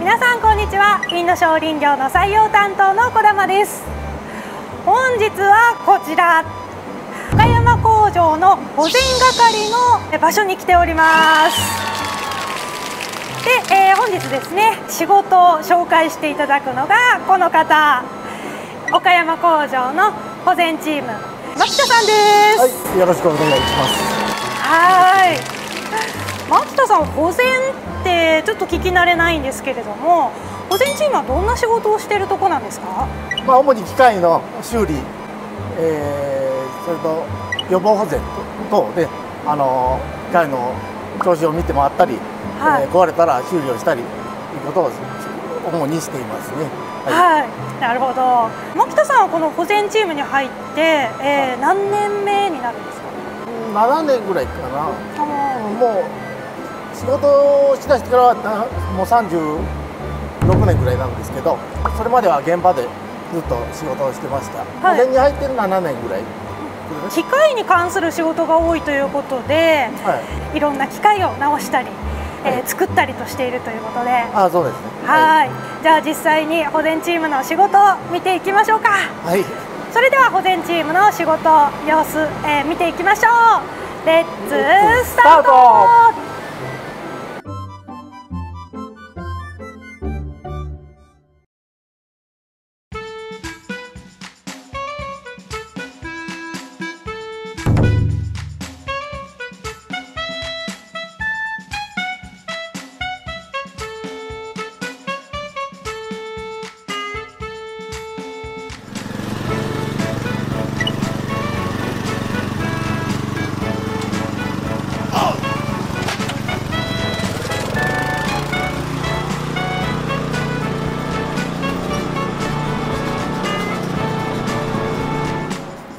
皆さんこんにちは。インド小林業の採用担当の小玉です。本日はこちら。岡山工場の保全係の場所に来ております。で、えー、本日ですね仕事を紹介していただくのがこの方。岡山工場の保全チーム牧田さんです、はい、よろしくお願いします。はい。牧田さん保全ってちょっと聞き慣れないんですけれども保全チームはどんな仕事をしているとこなんですか、まあ、主に機械の修理、えー、それと予防保全等であの機械の調子を見て回ったり、はい、えー、壊れたら修理をしたりということを主にしていますね。はい、はい、なるほど。牧田さんはこの保全チームに入って、えー、何年目になるんですか？7年ぐらいかな。もう仕事をしだしてからはもう36年ぐらいなんですけど、それまでは現場でずっと仕事をしてました。はい、保全に入ってる7年ぐらい？機械に関する仕事が多いということで、はい、いろんな機械を直したりえー、作ったりとしているということで。あそうですね。はい。じゃあ実際に保全チームの仕事を見ていきましょうか。はい。それでは保全チームの仕事様子、えー、見ていきましょう。レッツスタート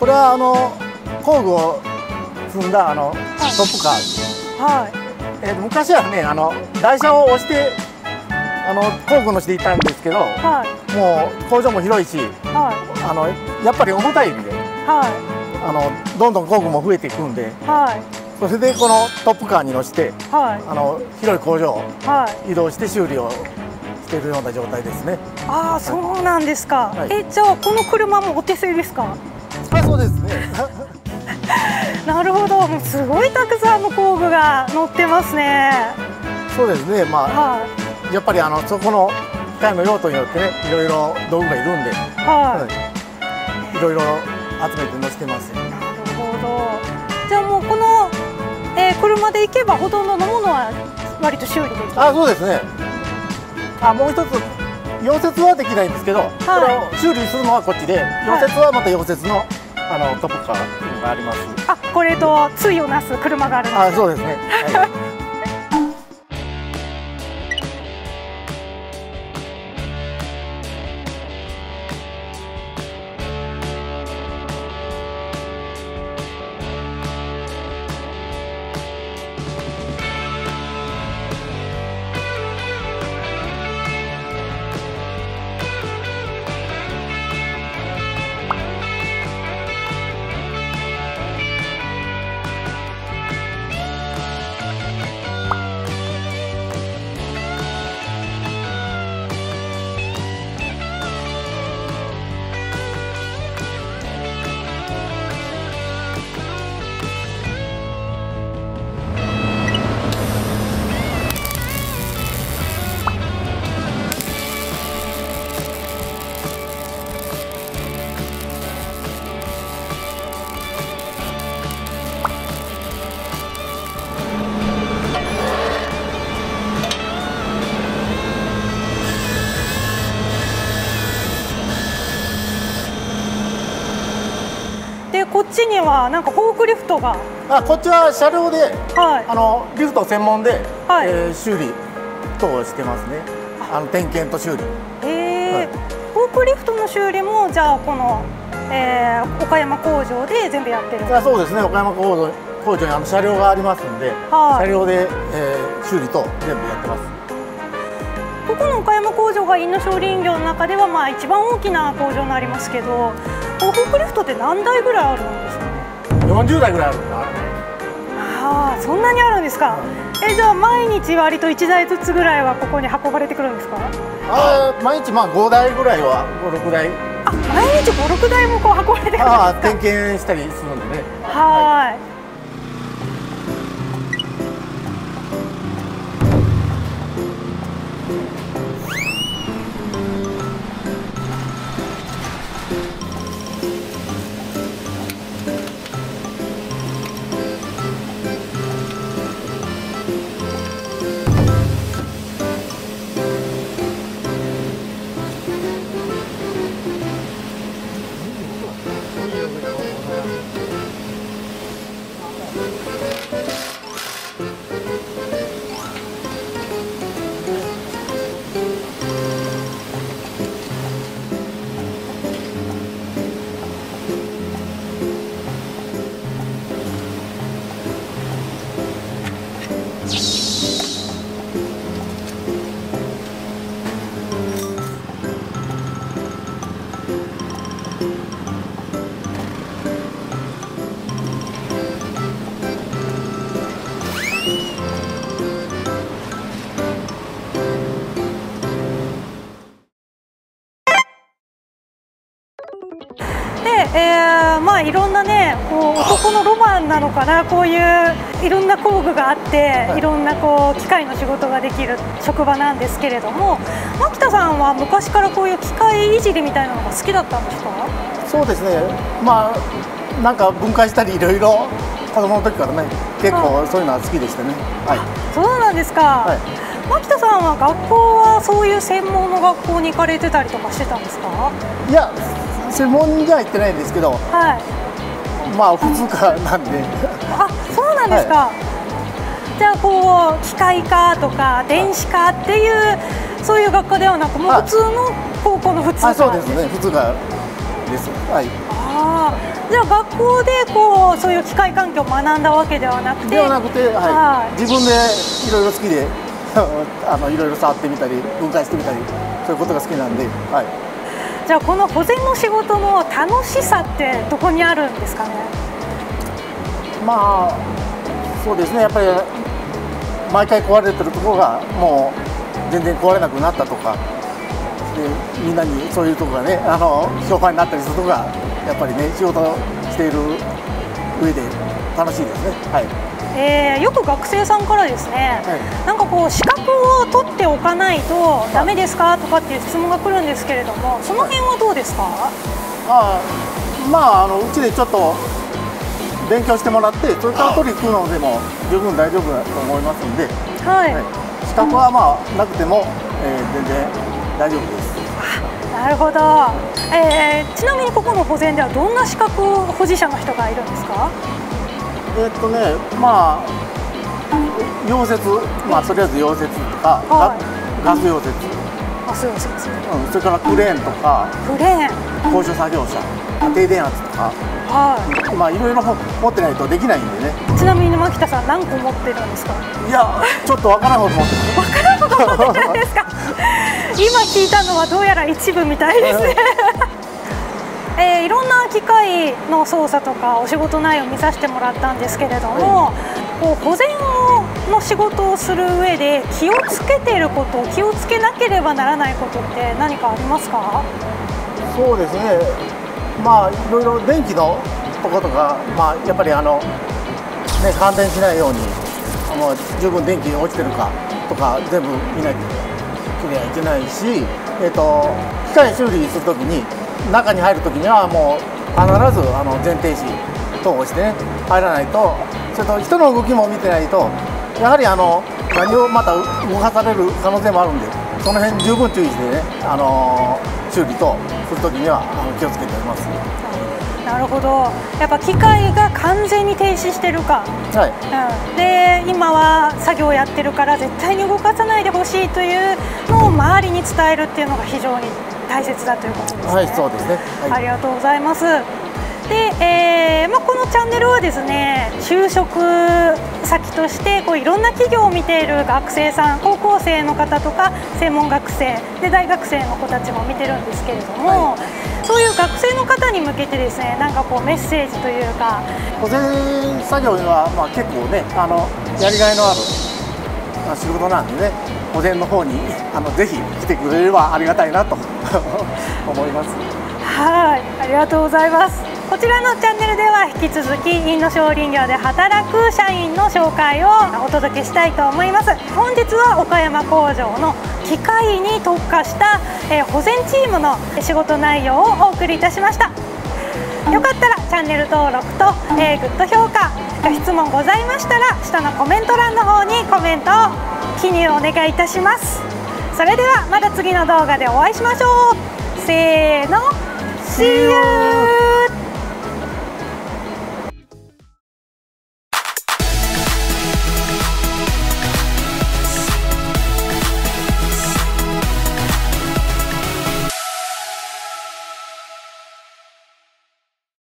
これはあの工具を積んだあの、トップカー。はい。えー、昔はねあの台車を押してあの工具のしていたんですけど、はい、もう工場も広いし、はい、あのやっぱり重たいんで、はい、あのどんどん工具も増えていくんで、はい、それでこのトップカーに乗して、はい、あの広い工場を移動して修理をしているような状態ですね。ああ、そうなんですか。はい、え、じゃあこの車もお手製ですか？ですね。なるほど。もうすごいたくさんの工具が載ってますね。そうですね。まあ、はい、やっぱりあのそこの機械の用途によってねいろいろ道具がいるんで、はい、いろいろ集めて載せてます。なるほど。じゃあもうこの、えー、車で行けばほとんどのものは割と修理できる？あそうですね。あもう一つ溶接はできないんですけど、はい、これを修理するのはこっちで溶接はまた溶接のあのがあります。あこれと対をなす車があるんです、あそうですね、はいはなんかフォークリフトが。あこっちは車両で、はい、あのリフト専門で、はい。えー、修理等をしてますね。あ。の点検と修理。へえ、はい、フォークリフトの修理もじゃあこの、えー、岡山工場で全部やってる。あそうですね。岡山工場工場にあの車両がありますんで、はい、車両で、えー、修理と全部やってます。ここの岡山工場がインド小林業の中ではまあ一番大きな工場になりますけどフォークリフトって何台ぐらいあるんで40台ぐらいあるんだ。はああそんなにあるんですか、えじゃあ毎日割と1台ずつぐらいはここに運ばれてくるんですか？あ毎日まあ5台ぐらいは。56台。あ毎日56台もこう運ばれてくるんですか？点検したりするんでね。はいあいろんなねこう男のロマンなのかなこういういろんな工具があって、はい、いろんなこう機械の仕事ができる職場なんですけれども牧田さんは昔からこういう機械いじりみたいなのが好きだったんですか？そうですね。まあなんか分解したりいろいろ子供の時からね結構そういうのは好きでしたね、はい、そうなんですか、はい、牧田さんは学校はそういう専門の学校に行かれてたりとかしてたんですか？いや専門じゃ行ってないんですけど、はい、まあ普通科なんで。あそうなんですか、はい、じゃあこう機械科とか電子科っていうそういう学科ではなくもう普通の高校の普通科そうですね。普通科です。はい。あじゃあ学校でこうそういう機械環境を学んだわけではなくてではなくて、はい、はい、自分でいろいろ好きで あのいろいろ触ってみたり分解してみたりそういうことが好きなんではいじゃあこの保全の仕事の楽しさってどこにあるんですかね？まあそうですね。やっぱり毎回壊れてるところがもう全然壊れなくなったとか。でみんなにそういうとこがねあの評判になったりするとこがやっぱりね仕事している上で楽しいですね。はい。えー、よく学生さんからですね、はい、なんかこう資格を取っておかないとだめですか？とかっていう質問が来るんですけれどもその辺はどうですか、あまああのうちでちょっと勉強してもらってそれから取り組むのでも十分大丈夫だと思いますので、はい、はい、資格はまあなくても、えー、全然大丈夫です。なるほど、えー、ちなみにここの保全ではどんな資格保持者の人がいるんですか？えっとねまあ溶接まあとりあえず溶接とか、はい、ガス溶接。ガス溶接、うん、それからクレーンとかクレーン。高所作業車低電圧とか。はい。まあいろいろ持ってないとできないんでね。ちなみに牧田さん何個持ってるんですか？いやちょっとわからんほど持ってる。わからんほど持ってるんですか？今聞いたのはどうやら一部みたいですねえー、いろんな機械の操作とかお仕事内容を見させてもらったんですけれども、はい、こう保全の仕事をする上で気をつけていること気をつけなければならないことって何かありますか？そうですね。まあいろいろ電気のとことか、まあ、やっぱりあの、ね、感電しないようにもう十分電気落ちてるかとか全部見なきゃいけないし、えーと機械修理するときに中に入るときにはもう必ずあの前停止等をしてね入らないとそれと人の動きも見てないとやはりあの何をまた動かされる可能性もあるんでその辺十分注意してねあの修理とするときにはあの気をつけております。なるほど。やっぱ機械が完全に停止してるか、はい。うん、で今は作業をやってるから絶対に動かさないでほしいというのを周りに伝えるっていうのが非常に大切だということですね。はい、そうですね。はい、ありがとうございます。で、えーまあ、このチャンネルはですね就職先としてこういろんな企業を見ている学生さん高校生の方とか専門学生で大学生の子たちも見てるんですけれども、はい、そういう学生の方に向けてですねなんかこうメッセージというか保全作業はまあ結構ねあのやりがいのある仕事なんでね保全の方にあのぜひ来てくれればありがたいなと 思います。はいありがとうございます。こちらのチャンネルでは引き続き院庄林業で働く社員の紹介をお届けしたいと思います。本日は岡山工場の機械に特化した、え保全チームの仕事内容をお送りいたしました。よかったらチャンネル登録と、えー、グッド評価質問ございましたら下のコメント欄の方にコメントを記入お願いいたします。それではまた次の動画でお会いしましょう。せーの。See you!